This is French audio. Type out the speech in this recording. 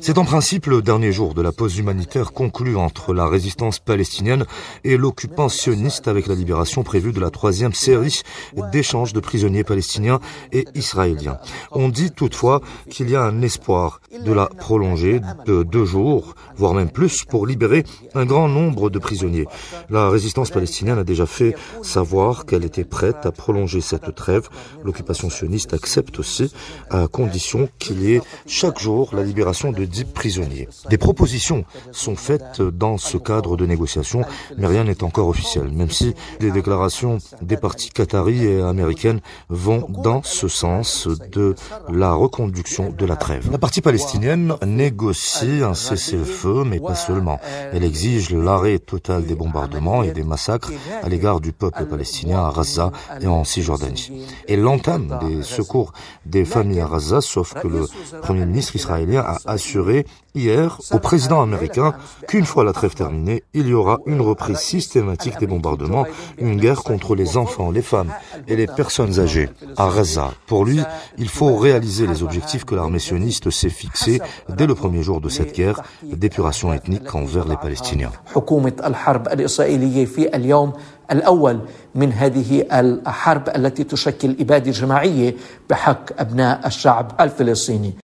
C'est en principe le dernier jour de la pause humanitaire conclue entre la résistance palestinienne et l'occupant sioniste avec la libération prévue de la troisième série d'échanges de prisonniers palestiniens et israéliens. On dit toutefois qu'il y a un espoir de la prolonger de deux jours, voire même plus, pour libérer un grand nombre de prisonniers. La résistance palestinienne a déjà fait savoir qu'elle était prête à prolonger cette trêve. L'occupation sioniste accepte aussi à condition qu'il y ait chaque jour la libération de dix prisonniers. Des propositions sont faites dans ce cadre de négociations, mais rien n'est encore officiel, même si les déclarations des partis qataris et américaines vont dans ce sens de la reconduction de la trêve. La partie palestinienne négocie un cessez-le-feu, mais pas seulement. Elle exige l'arrêt total des bombardements et des massacres à l'égard du peuple palestinien à Gaza et en Cisjordanie. Elle des secours des familles à Gaza, sauf que le Premier ministre israélien a assuré hier au président américain qu'une fois la trêve terminée, il y aura une reprise systématique des bombardements, une guerre contre les enfants, les femmes et les personnes âgées à Gaza. Pour lui, il faut réaliser les objectifs que l'armée sioniste s'est fixés dès le premier jour de cette guerre d'épuration ethnique envers les Palestiniens. الأول من هذه الحرب التي تشكل إبادة جماعية بحق أبناء الشعب الفلسطيني.